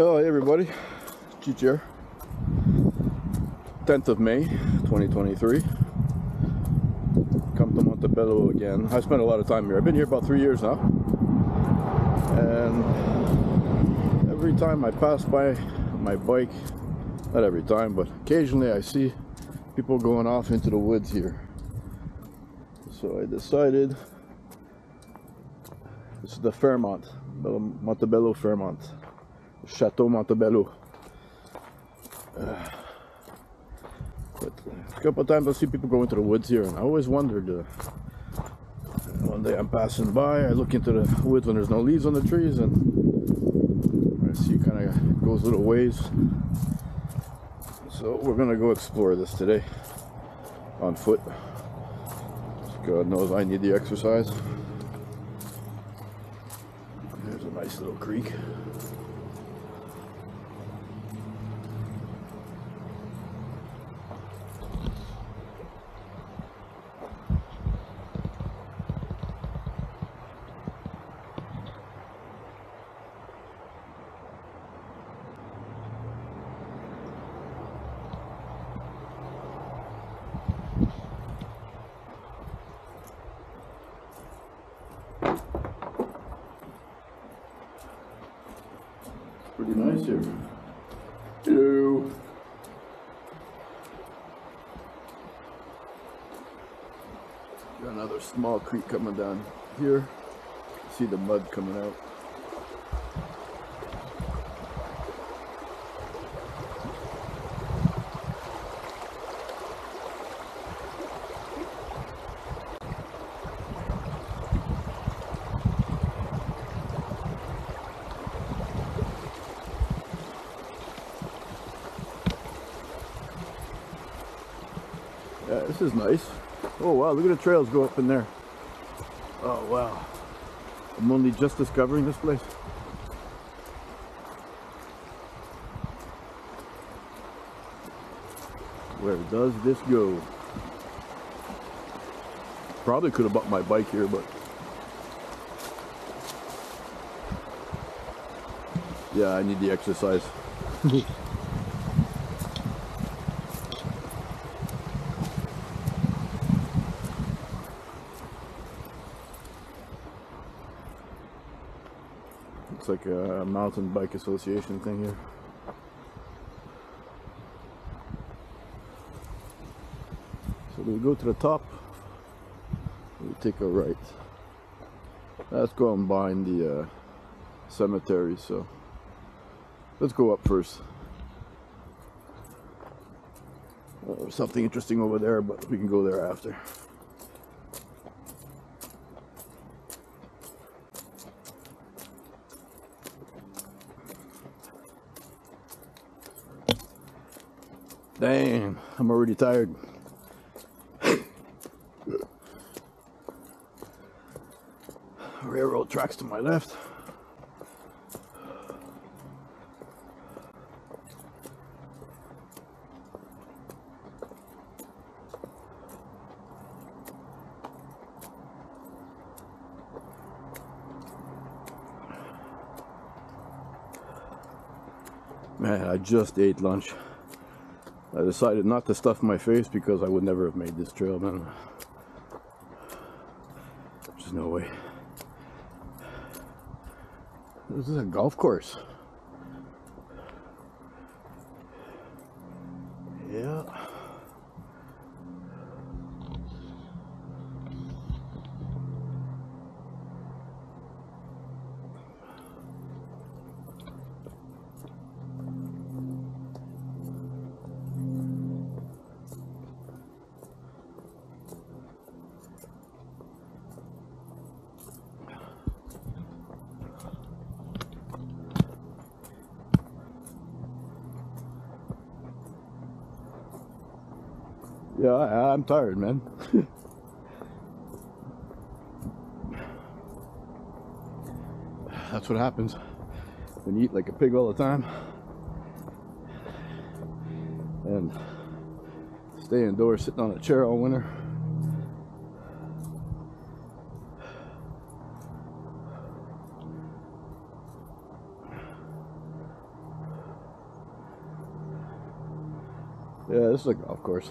Oh, hey everybody, here. 10th of May, 2023. Come to Montebello again. I spent a lot of time here. I've been here about three years now. And every time I pass by my bike, not every time, but occasionally I see people going off into the woods here. So I decided, this is the Fairmont, Montebello Fairmont. Chateau Montebello. But a couple times I see people go into the woods here, and I always wondered. Uh, one day I'm passing by, I look into the woods when there's no leaves on the trees, and I see kind of goes little ways. So we're gonna go explore this today on foot. God knows I need the exercise. There's a nice little creek. pretty nice here. Hello. Got another small creek coming down here. See the mud coming out. Yeah, this is nice. Oh wow, look at the trails go up in there. Oh wow. I'm only just discovering this place. Where does this go? Probably could have bought my bike here, but yeah, I need the exercise. a mountain bike association thing here. So we go to the top, we take a right. Let's go and bind the uh, cemetery, so let's go up first. Uh, something interesting over there, but we can go there after. Damn, I'm already tired. Railroad tracks to my left. Man, I just ate lunch. I decided not to stuff my face because I would never have made this trail, man. There's no way. This is a golf course. tired, man. That's what happens when you eat like a pig all the time and stay indoors sitting on a chair all winter. Yeah, this is a golf course.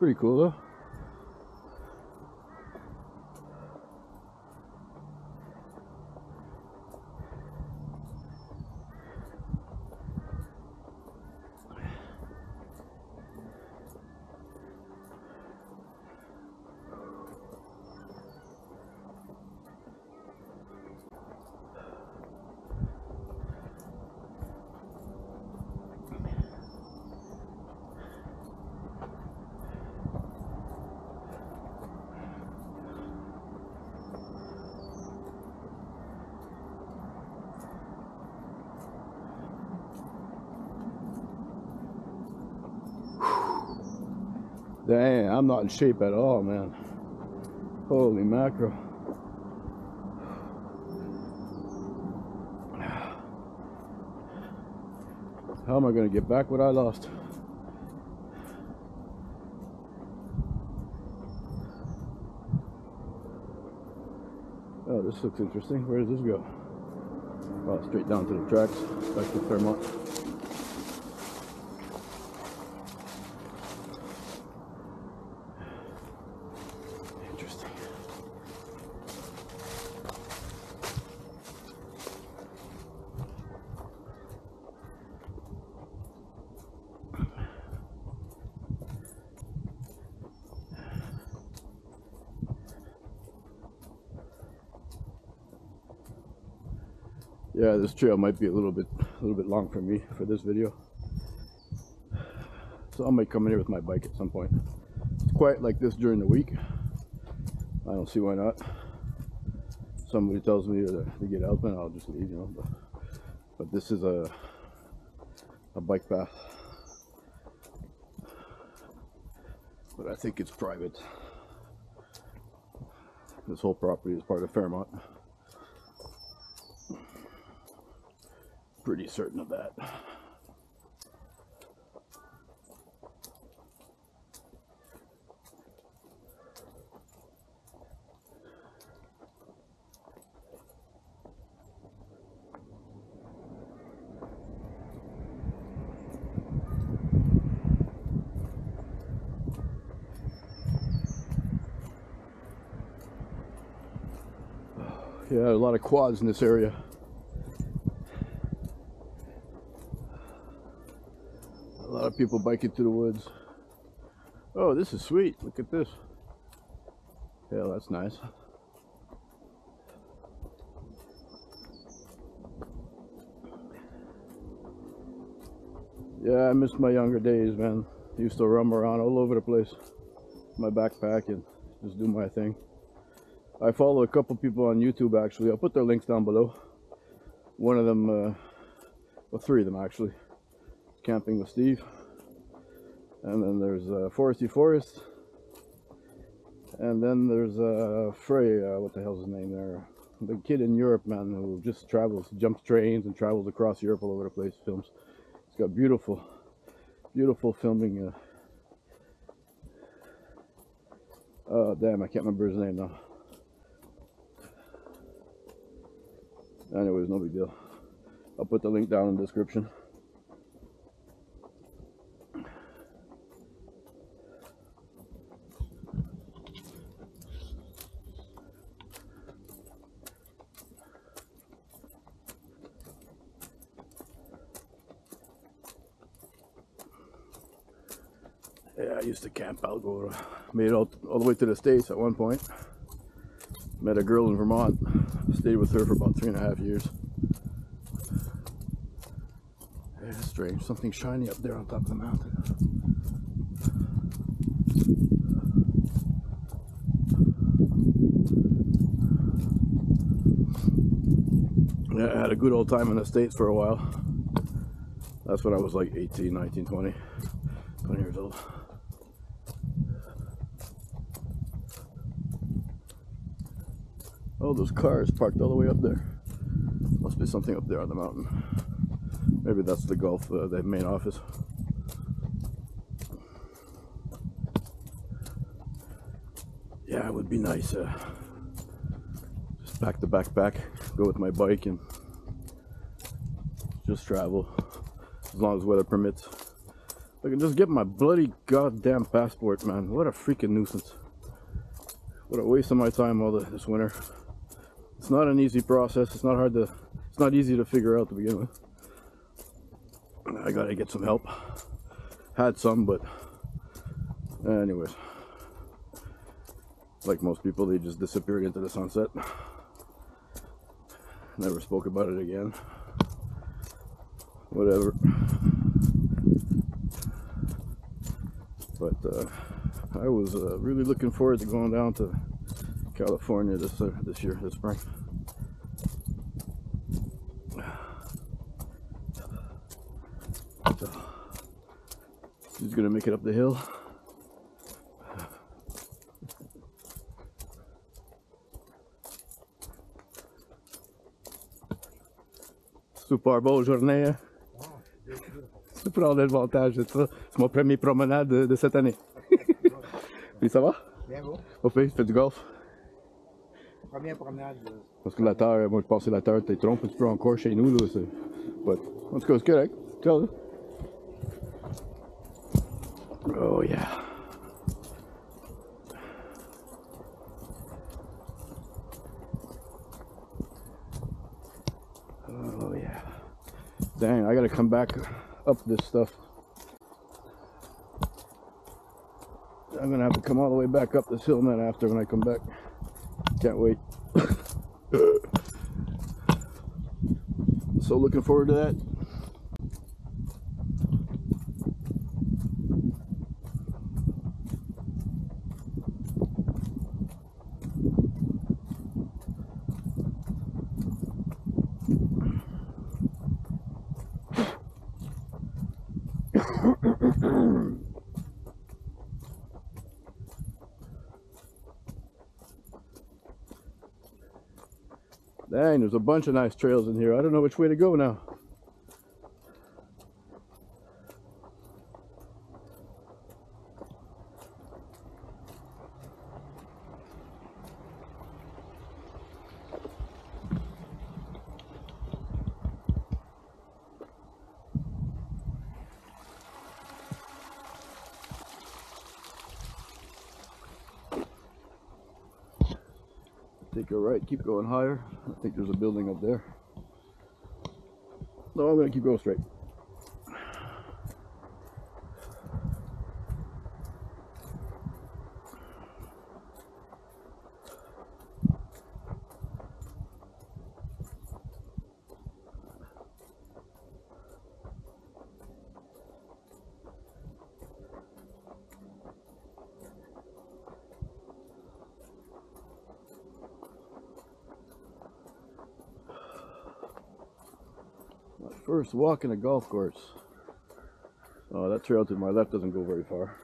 Pretty cool though. Dang, I'm not in shape at all, man. Holy mackerel. How am I going to get back what I lost? Oh, this looks interesting. Where does this go? Oh, straight down to the tracks, back to Fairmont. This trail might be a little bit a little bit long for me for this video. So I might come in here with my bike at some point. It's quiet like this during the week. I don't see why not. Somebody tells me to, to get out, then I'll just leave, you know. But, but this is a a bike path. But I think it's private. This whole property is part of Fairmont. Certain of that. Yeah, a lot of quads in this area. A lot of people biking through the woods. Oh, this is sweet. Look at this. Yeah, that's nice. Yeah, I miss my younger days, man. Used to roam around all over the place. My backpack and just do my thing. I follow a couple people on YouTube actually. I'll put their links down below. One of them, uh, well, three of them actually. Camping with Steve. And then there's uh, Foresty Forest. And then there's uh, Frey, uh, what the hell's his name there? The kid in Europe, man, who just travels, jumps trains and travels across Europe all over the place, films. He's got beautiful, beautiful filming. Uh, oh, damn, I can't remember his name now. Anyways, no big deal. I'll put the link down in the description. Yeah, I used camp out, made it all, all the way to the States at one point. Met a girl in Vermont, stayed with her for about three and a half years. Yeah, it's strange, something shiny up there on top of the mountain. Yeah, I had a good old time in the States for a while. That's when I was like 18, 19, 20, 20 years old. Oh, those cars parked all the way up there. Must be something up there on the mountain. Maybe that's the golf, uh, the main office. Yeah, it would be nice. Uh, just pack the backpack, go with my bike, and just travel as long as weather permits. I can just get my bloody goddamn passport, man. What a freaking nuisance. What a waste of my time all the, this winter. It's not an easy process. It's not hard to, it's not easy to figure out to begin with. I gotta get some help. Had some, but anyways. Like most people, they just disappeared into the sunset. Never spoke about it again. Whatever. But uh, I was uh, really looking forward to going down to California this uh, this year, this spring. So, he's gonna make it up the hill. Super beau journée. Tu prends l'avantage de ça. C'est mon premier promenade de, de cette année. Puis ça va? Bien beau. Au fait, tu fais du golf? Première promenade. euh, Parce que la terre, moi je la terre t'es trompe encore chez nous. Là. But, en tout cas, c'est correct. Ciao. là. Oh yeah. Oh yeah. Dang, I gotta come back up this stuff. I'm gonna have to come all the way back up this hill then after when I come back. Can't wait. so looking forward to that. Dang, there's a bunch of nice trails in here. I don't know which way to go now. Take a right, keep going higher. I think there's a building up there. No, I'm gonna keep going straight. My first walk in a golf course. Oh, that trail to my left doesn't go very far.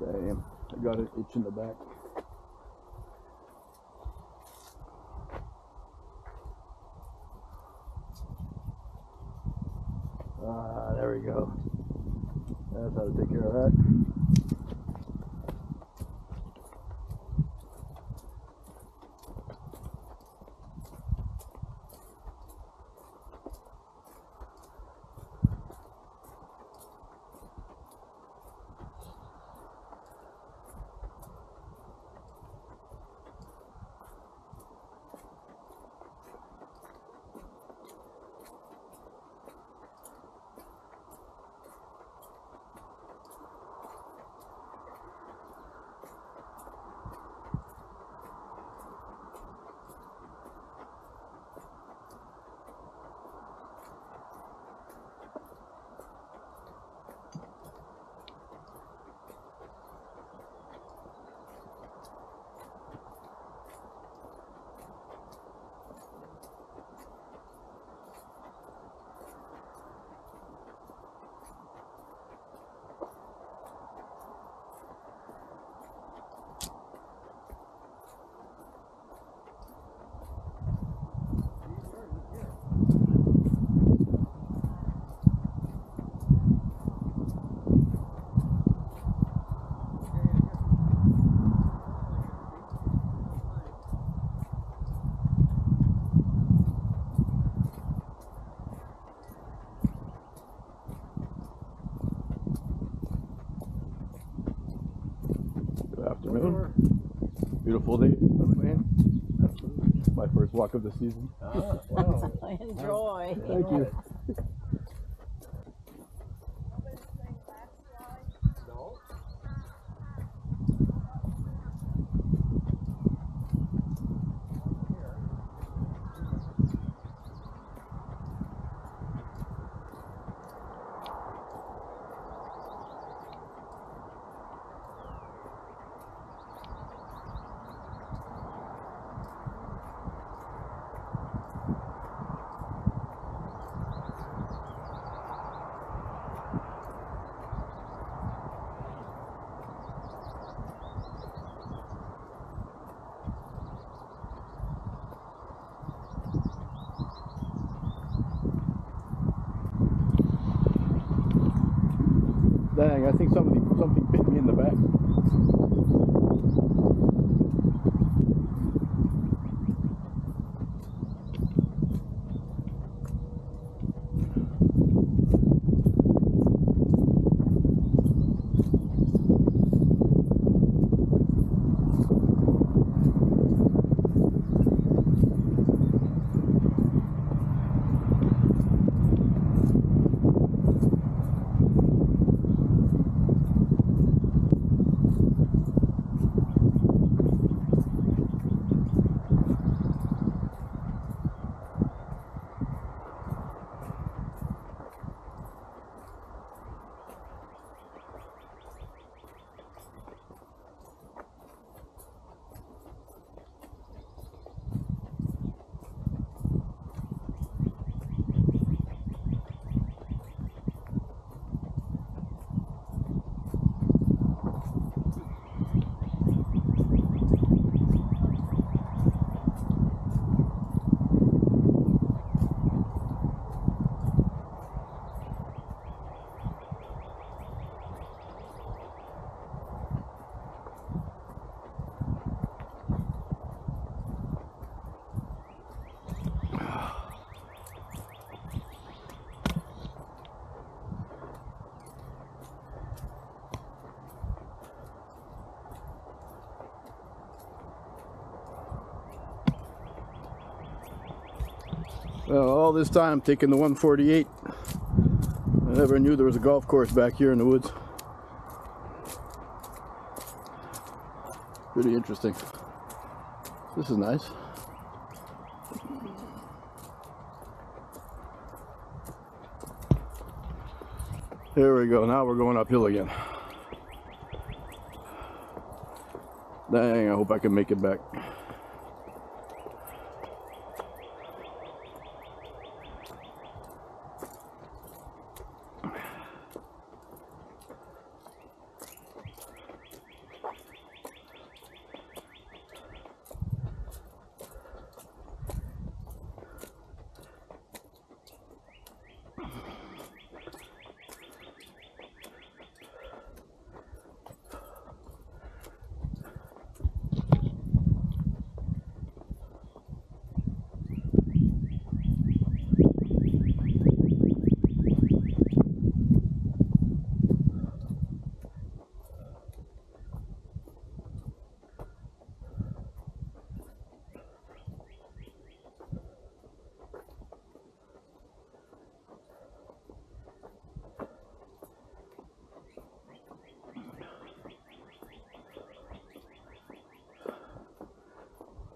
Damn, I got an itch in the back. First walk of the season. Ah, wow. Enjoy. Thank you. No? I think somebody something bit me in the back. Well, all this time taking the 148. I never knew there was a golf course back here in the woods. Pretty interesting. This is nice. There we go. Now we're going uphill again. Dang, I hope I can make it back.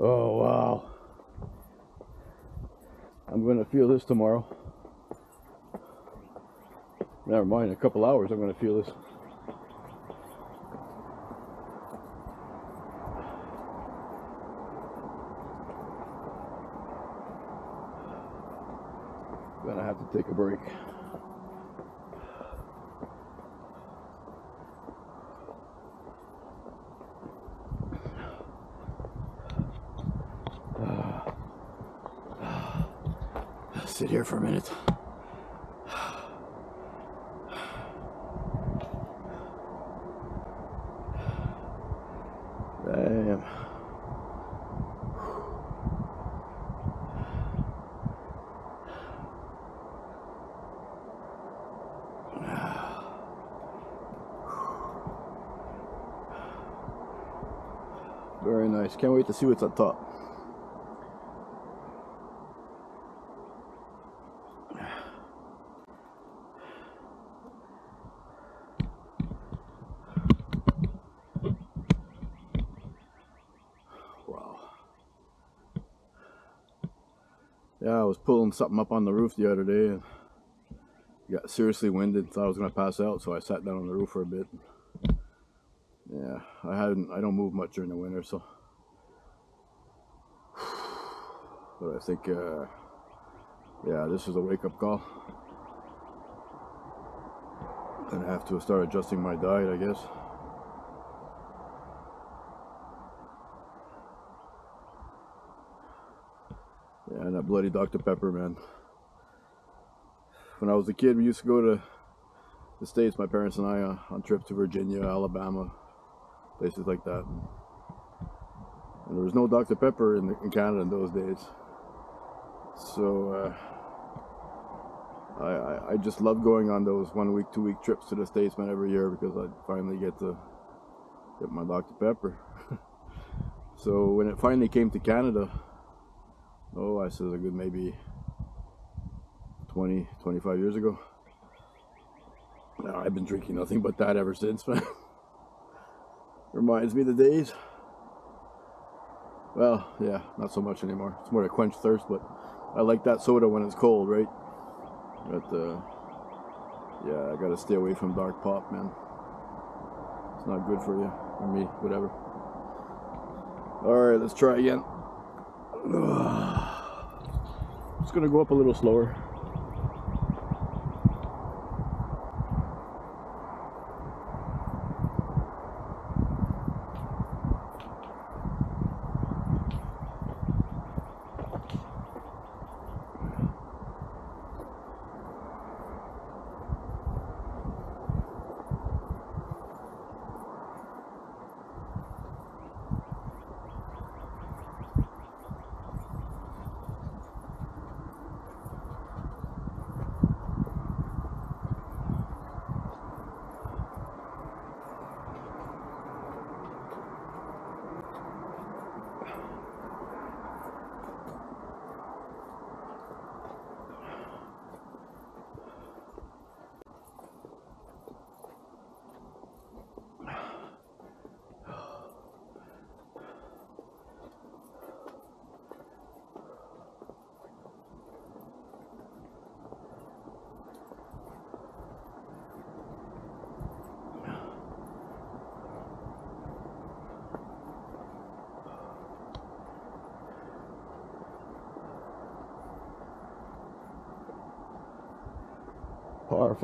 Oh wow. I'm gonna feel this tomorrow. Never mind, in a couple hours I'm gonna feel this. Gonna have to take a break. Sit here for a minute. Damn. Very nice. Can't wait to see what's up top. Wow. Yeah, I was pulling something up on the roof the other day got seriously winded. Thought I was gonna pass out, so I sat down on the roof for a bit. Yeah, I hadn't. I don't move much during the winter, so. But I think, uh, yeah, this is a wake-up call. Gonna have to start adjusting my diet, I guess. Yeah, and that bloody Dr. Pepper, man. When I was a kid, we used to go to the States, my parents and I, uh, on trips to Virginia, Alabama, places like that. And there was no Dr. Pepper in, the, in Canada in those days. So uh, I, I, I just love going on those one week, two week trips to the States, man, every year because I finally get to get my Dr. Pepper. so when it finally came to Canada, oh, I said a good maybe 20, 25 years ago. Now I've been drinking nothing but that ever since. Reminds me the days. Well, yeah, not so much anymore. It's more to quench thirst, but I like that soda when it's cold, right? But, uh, yeah, I gotta stay away from dark pop, man. It's not good for you, or me, whatever. Alright, let's try again. It's gonna go up a little slower.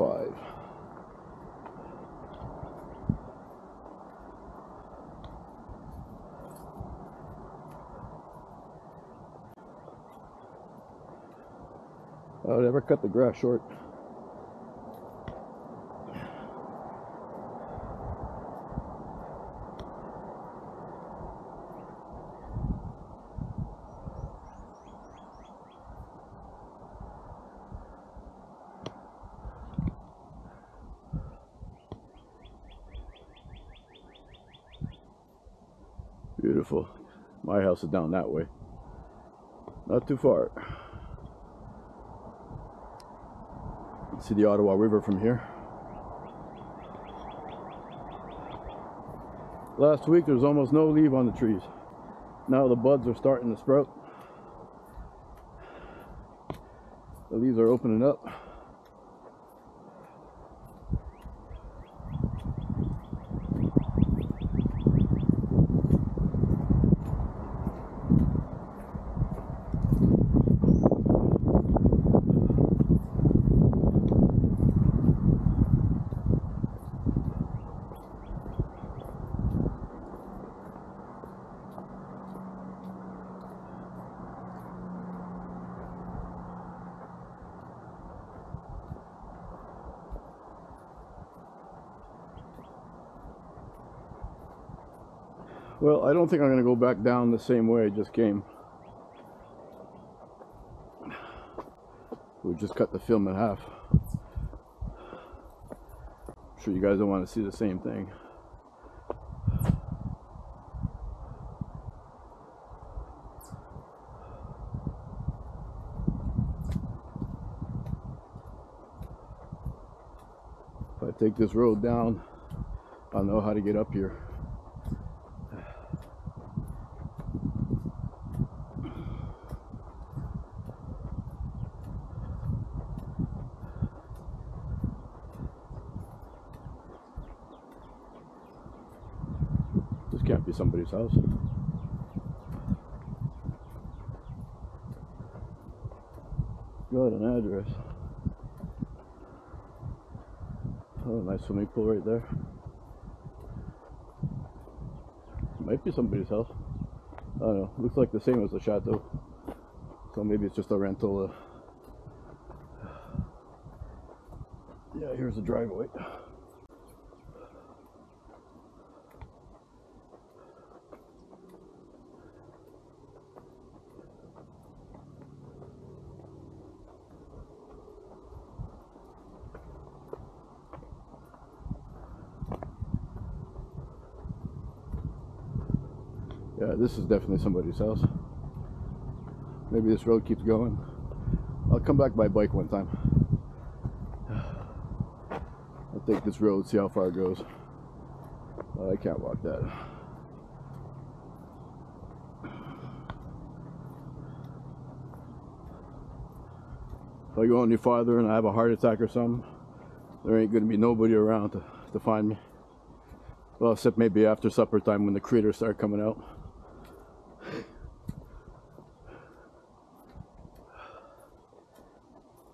5. I would never cut the grass short. Beautiful. My house is down that way. Not too far. See the Ottawa River from here. Last week there was almost no leaf on the trees. Now the buds are starting to sprout. The leaves are opening up. I don't think I'm going to go back down the same way I just came. We just cut the film in half. I'm sure you guys don't want to see the same thing. If I take this road down, I'll know how to get up here. Somebody's house. Got an address. Oh, nice swimming pool right there. Might be somebody's house. I don't know. Looks like the same as the chateau. So maybe it's just a rental. Uh... Yeah, here's the driveway. Yeah, this is definitely somebody's house. Maybe this road keeps going. I'll come back by bike one time. I'll take this road, see how far it goes. Oh, I can't walk that. If I go any farther and I have a heart attack or something, there ain't gonna be nobody around to, to find me. Well, except maybe after supper time when the critters start coming out.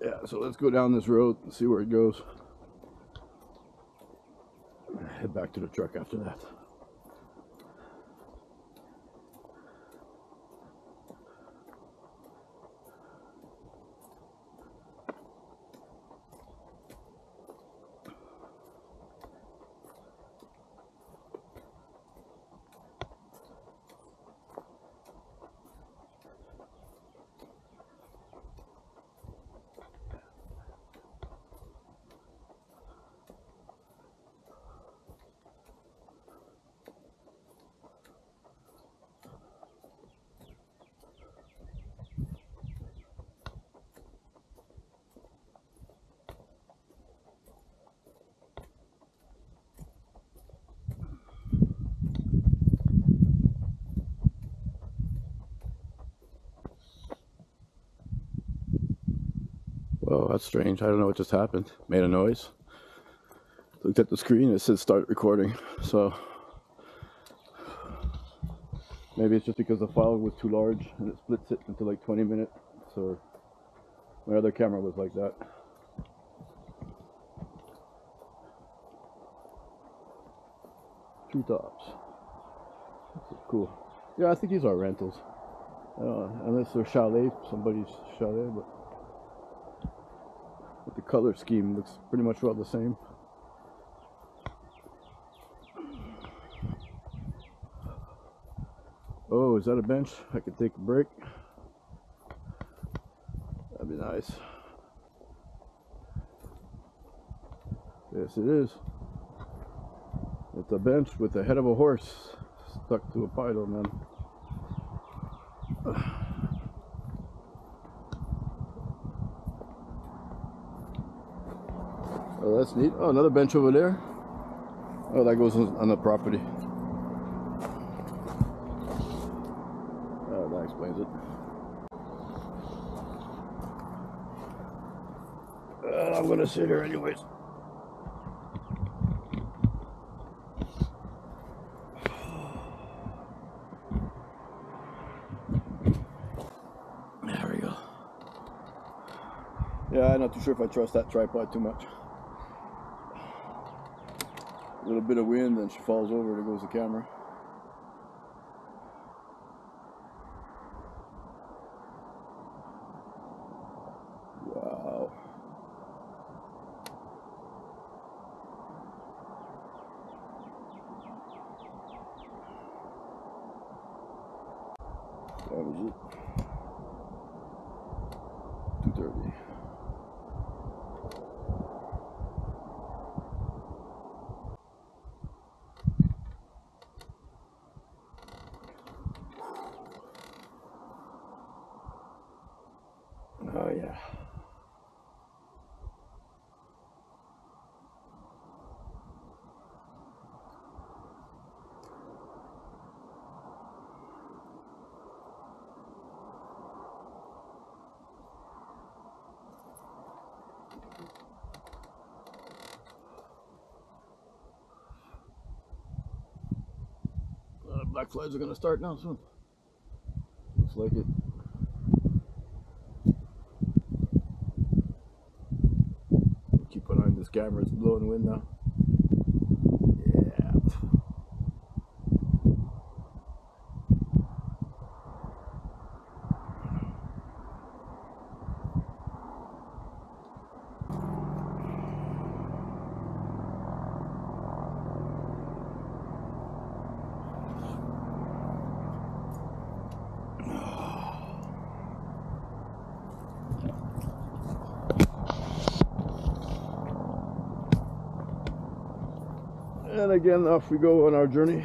Yeah, so let's go down this road and see where it goes. Head back to the truck after that. Whoa, that's strange. I don't know what just happened. Made a noise. Looked at the screen, it said start recording. So maybe it's just because the file was too large and it splits it into like 20 minutes. Or my other camera was like that. Two tops. Cool. Yeah, I think these are rentals. Uh, unless they're chalet, somebody's chalet, but color scheme looks pretty much all the same. Oh, is that a bench? I could take a break. That'd be nice. Yes, it is. It's a bench with the head of a horse stuck to a pylon, man. Oh, that's neat. Oh, another bench over there. Oh, that goes on the property. Oh, that explains it. Uh, I'm gonna sit here anyways. There we go. Yeah, I'm not too sure if I trust that tripod too much. A little bit of wind, then she falls over, there goes the camera. Wow. That was it. 230. Oh yeah. Flies are gonna start now soon. Looks like it. Keep an eye on this camera, it's blowing wind now. Yeah. And again, off we go on our journey.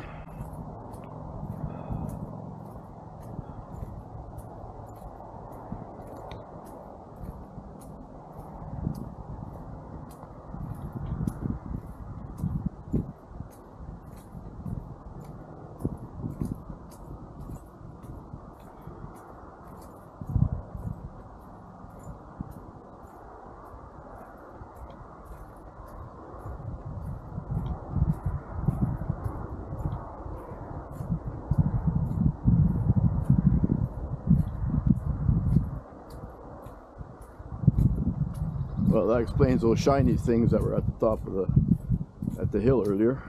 That explains those shiny things that were at the top of the at the hill earlier.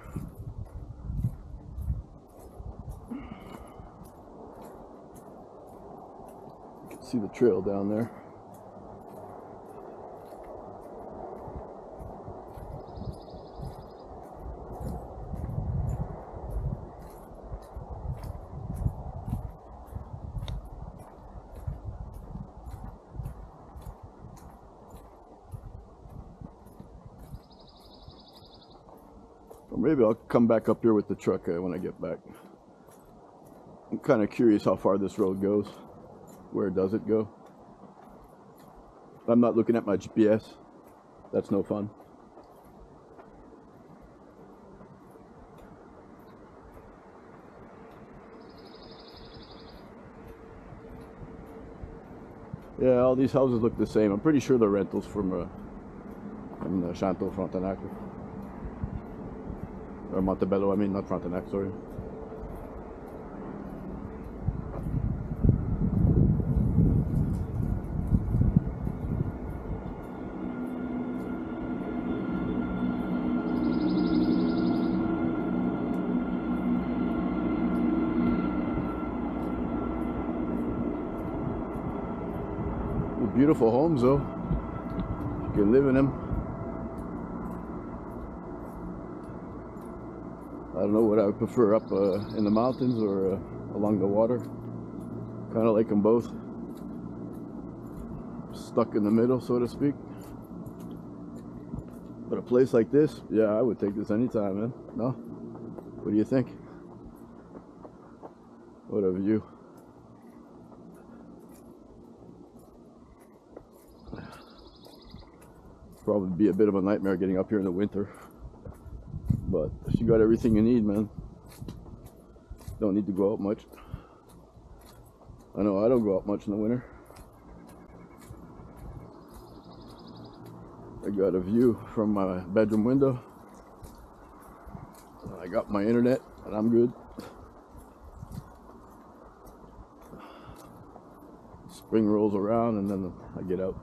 You can see the trail down there. Or maybe I'll come back up here with the truck uh, when I get back. I'm kind of curious how far this road goes. Where does it go? I'm not looking at my GPS. That's no fun. Yeah, all these houses look the same. I'm pretty sure they're rentals from uh, from uh, Chateau Frontenac. Or Montebello, I mean, not Frontenac, sorry. Beautiful homes, though. You can live in them. Don't know what I would prefer up uh, in the mountains or uh, along the water. Kind of like them both. Stuck in the middle, so to speak. But a place like this, yeah, I would take this anytime, man. No? What do you think? What a view. Probably be a bit of a nightmare getting up here in the winter. But you got everything you need, man. Don't need to go out much. I know I don't go out much in the winter. I got a view from my bedroom window. I got my internet and I'm good. Spring rolls around and then I get out.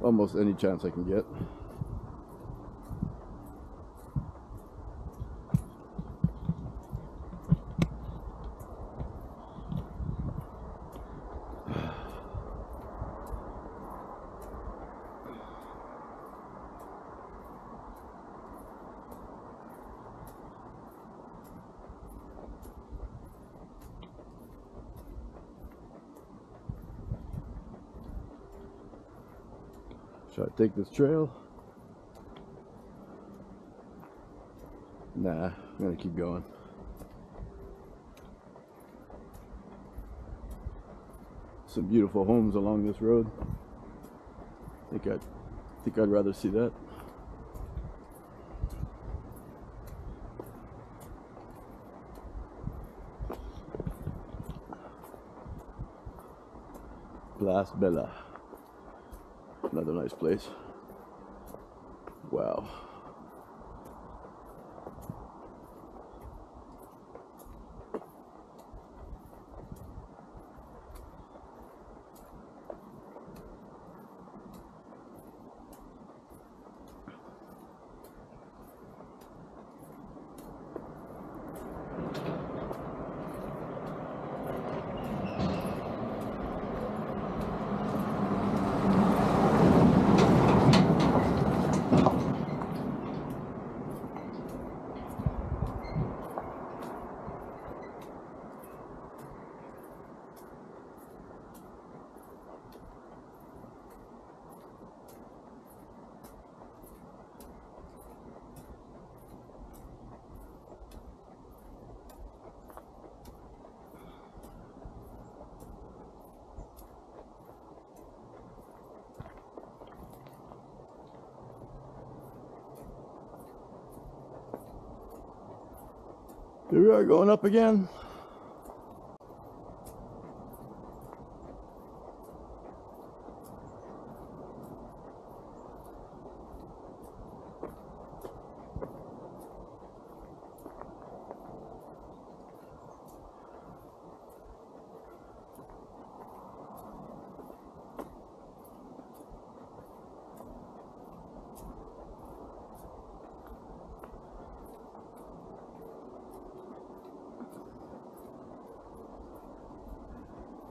Almost any chance I can get. Take this trail? Nah, I'm gonna keep going. Some beautiful homes along this road. I Think I'd think I'd rather see that. Place Bella. Another nice place. Wow. Here we are going up again.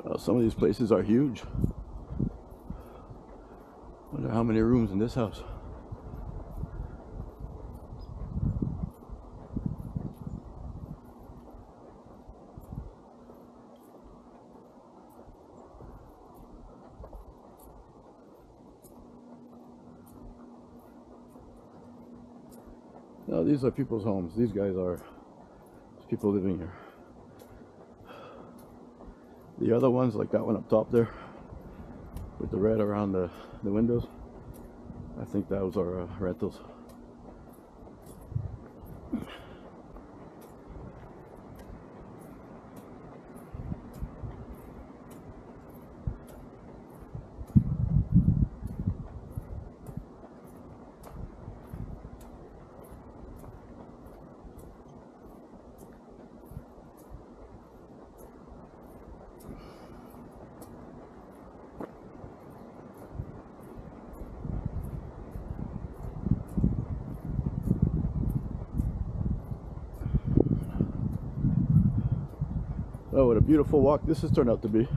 Uh, some of these places are huge. Wonder how many rooms in this house. No, these are people's homes. These guys are people living here. The other ones, like that one up top there, with the red around the, the windows, I think those are uh, rentals. Oh, what a beautiful walk this has turned out to be.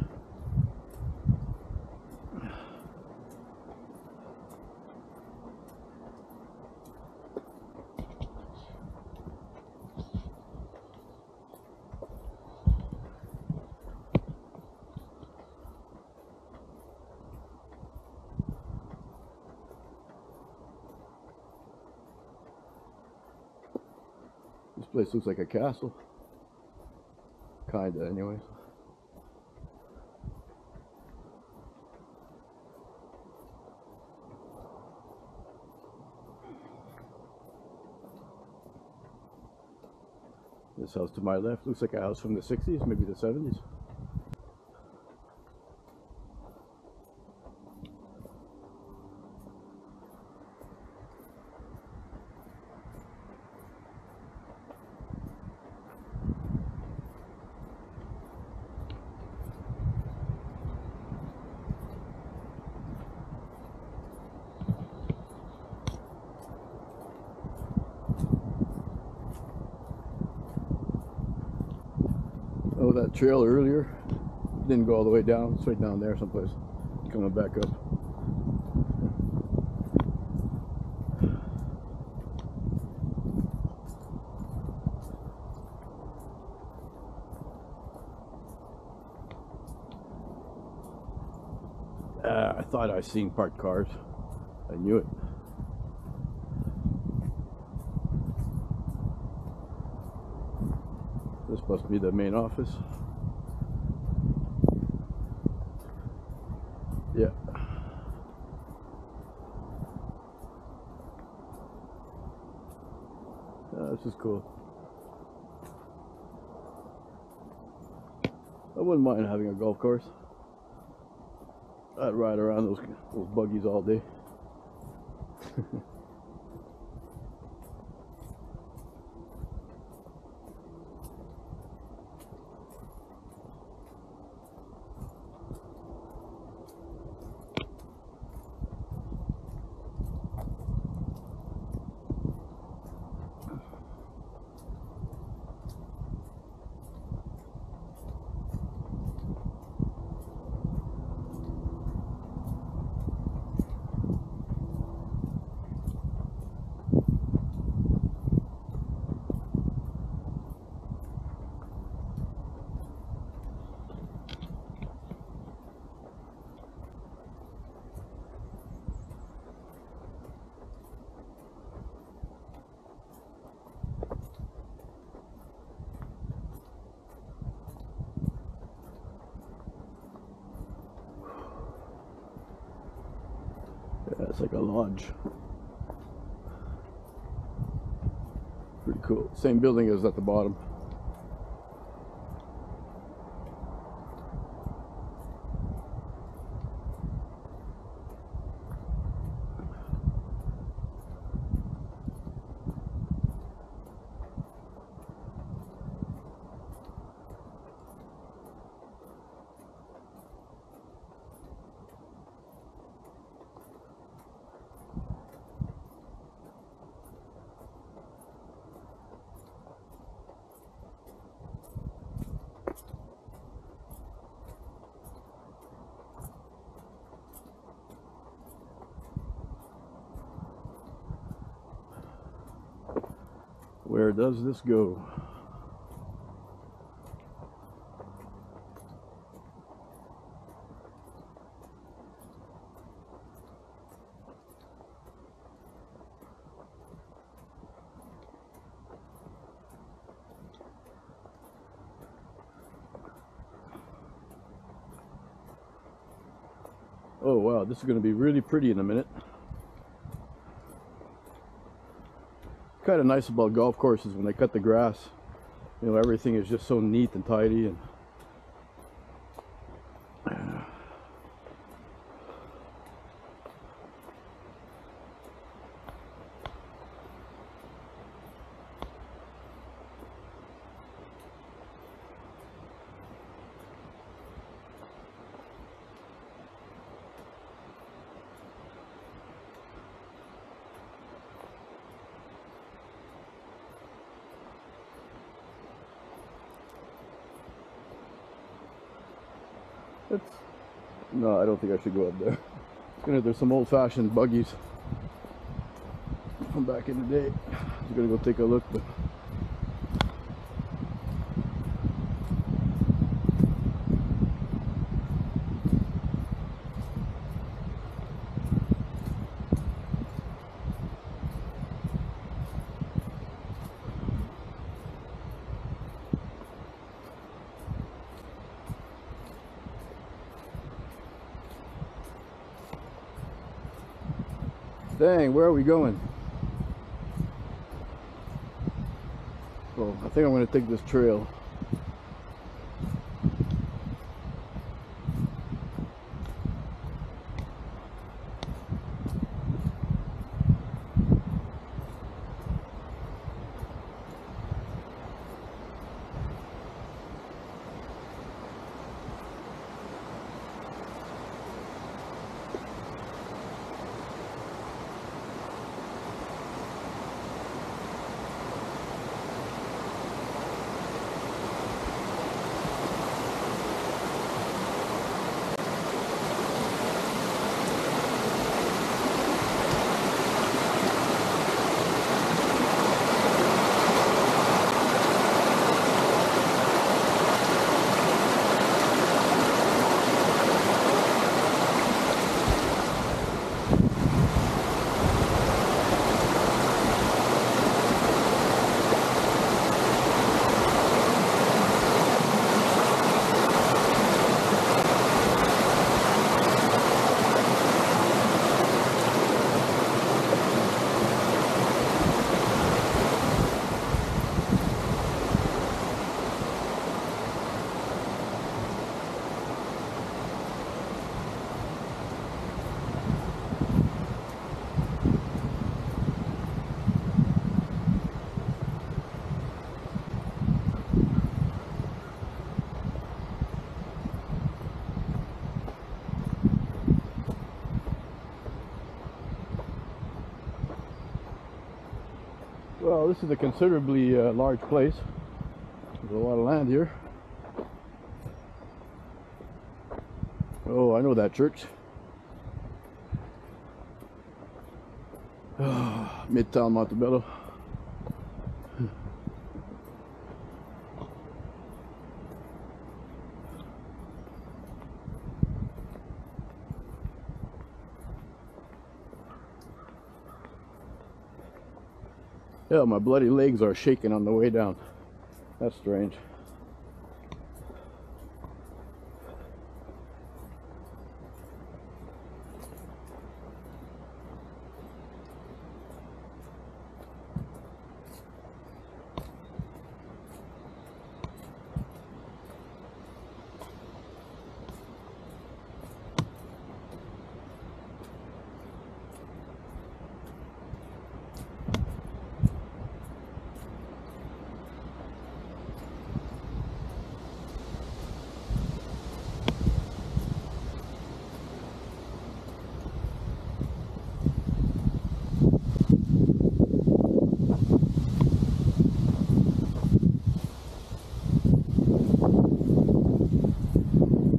This place looks like a castle. Kinda, anyways. This house to my left looks like a house from the 60s, maybe the 70s. Oh, that trail earlier didn't go all the way down. It's right down there someplace. Coming back up. Ah, I thought I seen parked cars. I knew it. This must be the main office. Yeah. Ah, this is cool. I wouldn't mind having a golf course. I'd ride around those those buggies all day. like a lodge. Pretty cool. Same building as at the bottom. Where does this go? Oh wow, this is going to be really pretty in a minute. Kind of nice about golf courses when they cut the grass. You know, everything is just so neat and tidy and It's no, I don't think I should go up there. It's gonna there's some old fashioned buggies from back in the day. I'm gonna go take a look but Dang, where are we going? Well, I think I'm gonna take this trail. Well, this is a considerably uh, large place. There's a lot of land here. Oh, I know that church. Midtown Montebello. Yeah, my bloody legs are shaking on the way down. That's strange.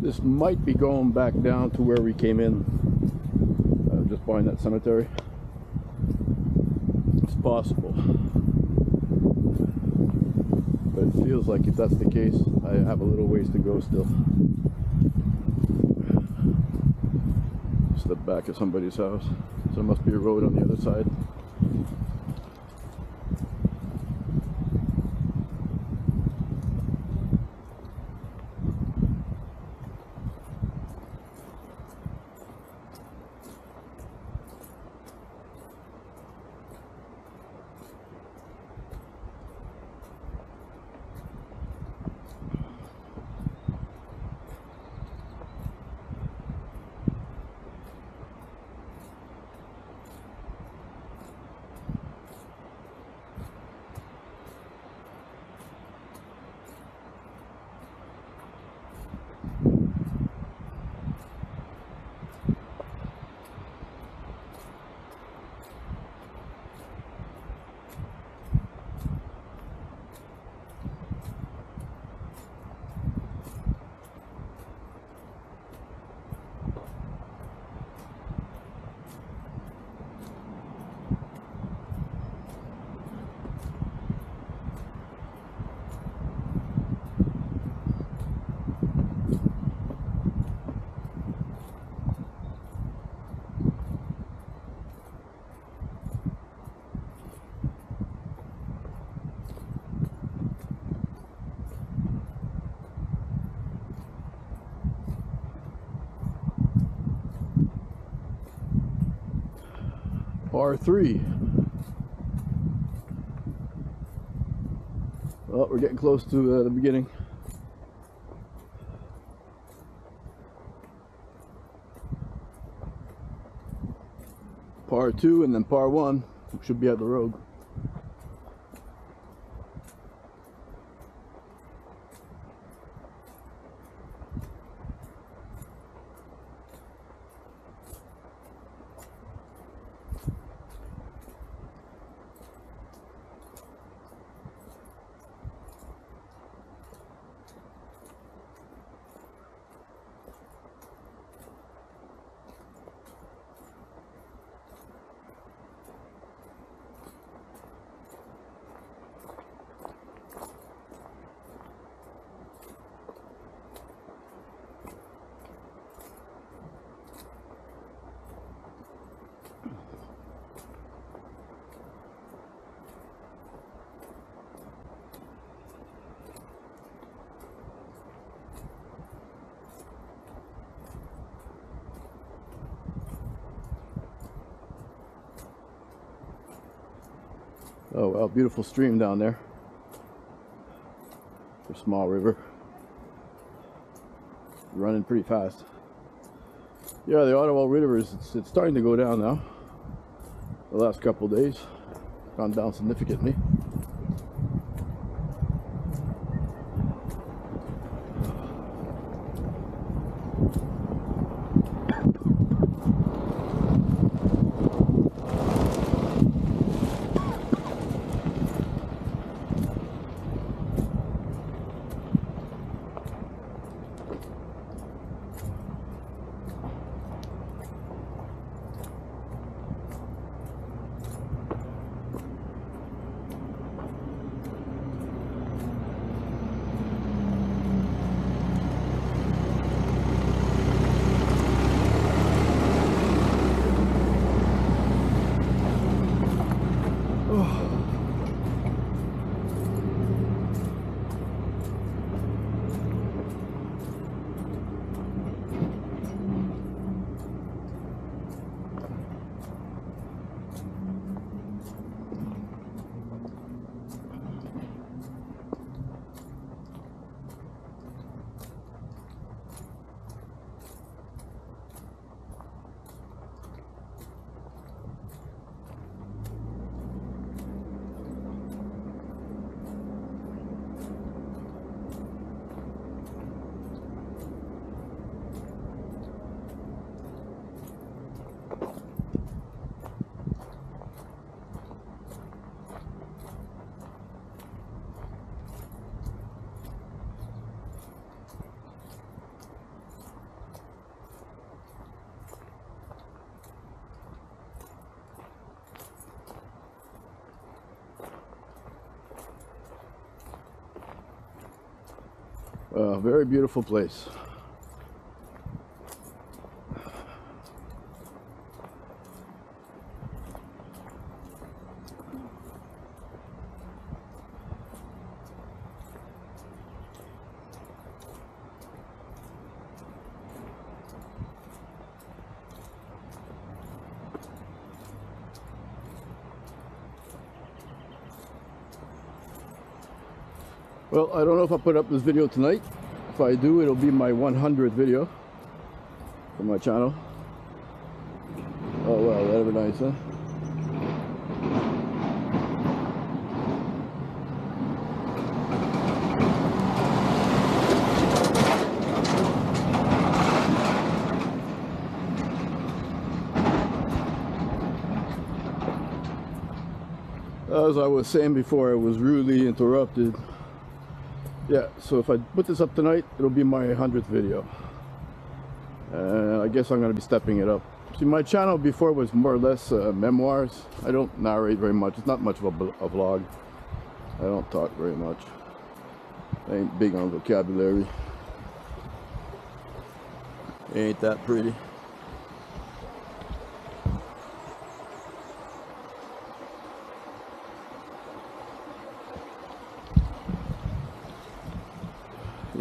This might be going back down to where we came in, uh, just behind that cemetery. It's possible. But it feels like if that's the case, I have a little ways to go still. The back of somebody's house. So there must be a road on the other side. Three. Well, we're getting close to uh, the beginning. Par two and then par one should be at the road. Oh well, beautiful stream down there. For small river. Running pretty fast. Yeah, the Ottawa River is it's, it's starting to go down now. The last couple days, gone down significantly. A very beautiful place. Well, I don't know if I'll put up this video tonight. If I do, it'll be my 100th video for my channel. Oh wow, that'll be nice, huh? As I was saying before, I was rudely interrupted yeah so if I put this up tonight it'll be my 100th video. And I guess I'm gonna be stepping it up. See my channel before was more or less uh, memoirs. I don't narrate very much. It's not much of a, a vlog. I don't talk very much. I ain't big on vocabulary. Ain't that pretty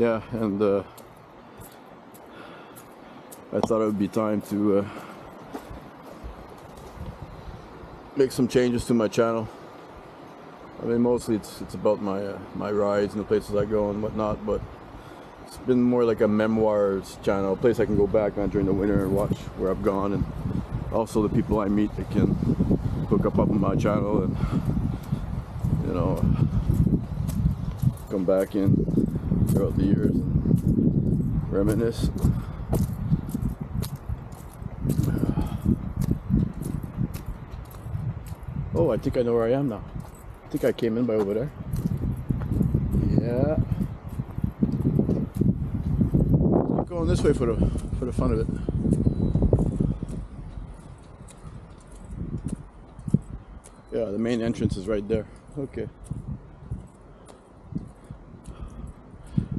yeah and uh, I thought it would be time to uh, make some changes to my channel. I mean mostly it's it's about my uh, my rides and the places I go and whatnot but it's been more like a memoirs channel a place I can go back on during the winter and watch where I've gone and also the people I meet that can hook up up on my channel and you know come back in throughout the years and reminisce. Oh, I think I know where I am now. I think I came in by over there. Yeah. Going this way for the for the fun of it. Yeah, the main entrance is right there. Okay.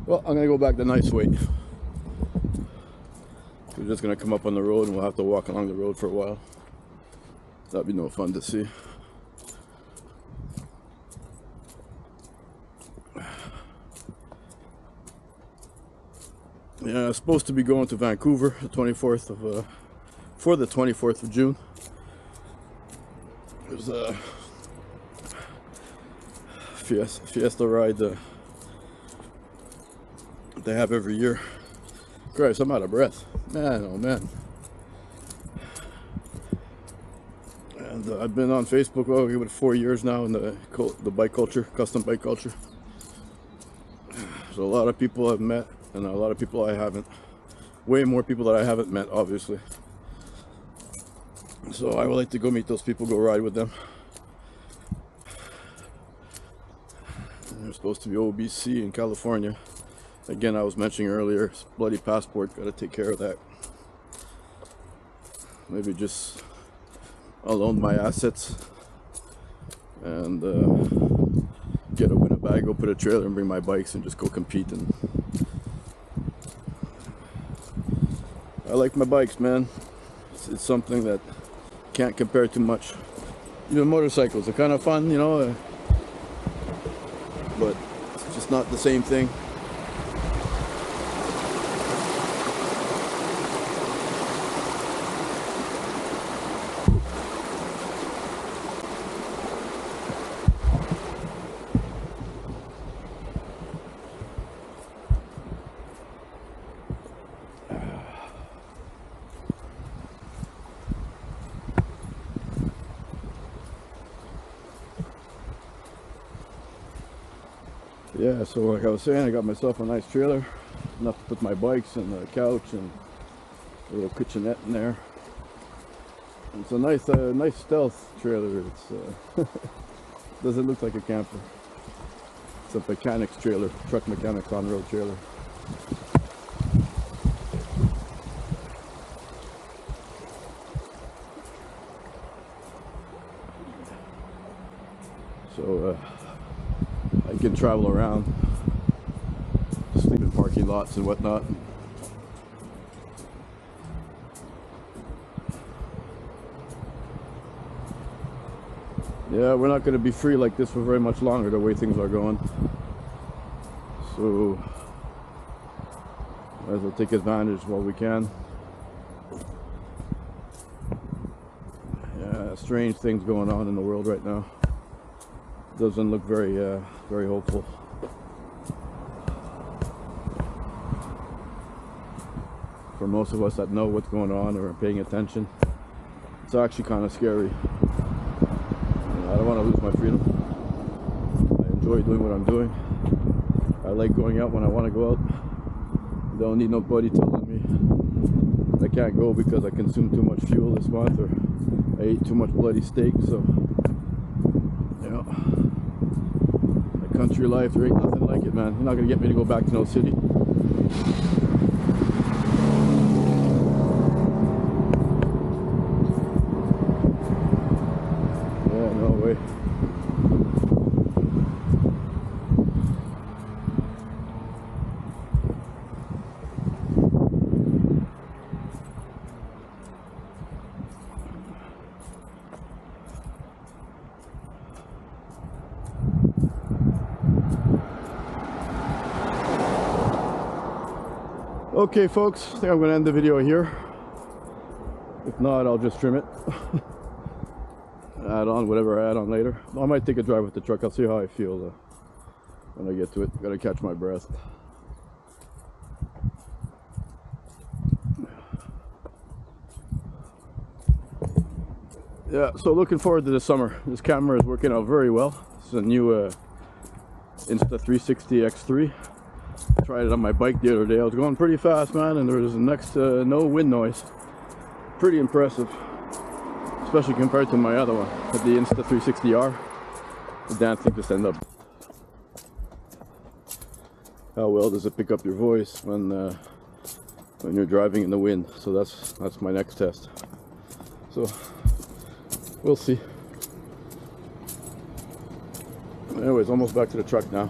Well, I'm gonna go back the nice way. We're just gonna come up on the road and we'll have to walk along the road for a while. That'd be no fun to see. Yeah, I'm supposed to be going to Vancouver the 24th of, uh, for the 24th of June. There's a Fiesta, Fiesta ride uh, they have every year. Christ, I'm out of breath. Man, oh man. And uh, I've been on Facebook oh, about four years now in the the bike culture, custom bike culture. So a lot of people I've met and a lot of people I haven't. Way more people that I haven't met, obviously. So I would like to go meet those people, go ride with them. And they're supposed to be OBC in California. Again, I was mentioning earlier, bloody passport, gotta take care of that. Maybe just unload my assets and uh, get a Winnebago, put a trailer and bring my bikes and just go compete. And I like my bikes, man. It's, it's something that can't compare too much. Even motorcycles are kind of fun, you know, uh, but it's just not the same thing. yeah so like I was saying? I got myself a nice trailer enough to put my bikes and the couch and a little kitchenette in there. It's a nice uh, nice stealth trailer. It's uh, doesn't look like a camper. It's a mechanics trailer truck mechanics on-road trailer. So uh, I can travel around, and whatnot. Yeah, we're not going to be free like this for very much longer the way things are going. So, might as well take advantage while we can. Yeah, strange things going on in the world right now. Doesn't look very, uh, very hopeful. For most of us that know what's going on or are paying attention, it's actually kind of scary. I don't want to lose my freedom. I enjoy doing what I'm doing. I like going out when I want to go out. I Don't need nobody telling me I can't go because I consumed too much fuel this month or I ate too much bloody steak. So, you know, the country life, there ain't nothing like it, man. You're not gonna get me to go back to no city. Yeah, no way. Okay, folks, I think I'm to end the video here. If not, I'll just trim it. add on whatever I add on later. I might take a drive with the truck. I'll see how I feel when I get to it. Gotta catch my breath. Yeah, so looking forward to the summer. This camera is working out very well. This is a new uh, Insta360 X3. Tried it on my bike the other day. I was going pretty fast, man, and there was next to no wind noise. Pretty impressive especially compared to my other one, the Insta360R. The damn thing just end up. How well does it pick up your voice when uh, when you're driving in the wind? So that's that's my next test. So we'll see. Anyways, almost back to the truck now.